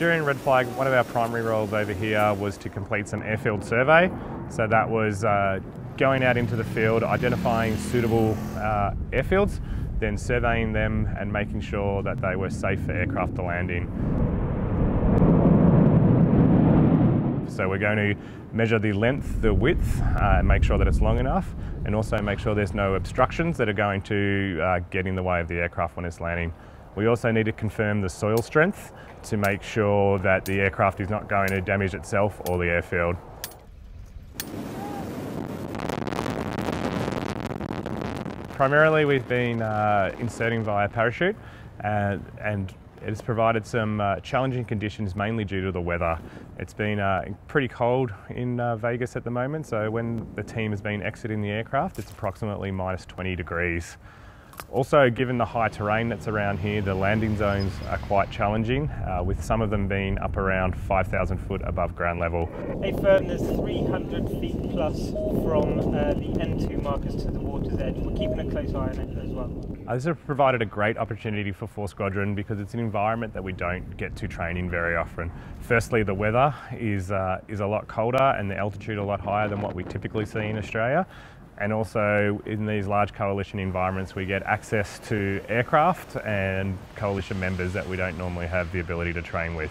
during Red Flag, one of our primary roles over here was to complete some airfield survey. So that was uh, going out into the field, identifying suitable uh, airfields, then surveying them and making sure that they were safe for aircraft to land in. So we're going to measure the length, the width, uh, make sure that it's long enough, and also make sure there's no obstructions that are going to uh, get in the way of the aircraft when it's landing. We also need to confirm the soil strength to make sure that the aircraft is not going to damage itself or the airfield. Primarily we've been uh, inserting via parachute uh, and it has provided some uh, challenging conditions mainly due to the weather. It's been uh, pretty cold in uh, Vegas at the moment, so when the team has been exiting the aircraft, it's approximately minus 20 degrees. Also, given the high terrain that's around here, the landing zones are quite challenging, uh, with some of them being up around 5,000 foot above ground level. A firm is 300 feet plus from uh, the N2 markers to the water's edge. We're keeping a close eye on it as well. Uh, this has provided a great opportunity for 4 Squadron because it's an environment that we don't get to train in very often. Firstly, the weather is, uh, is a lot colder and the altitude a lot higher than what we typically see in Australia and also in these large coalition environments we get access to aircraft and coalition members that we don't normally have the ability to train with.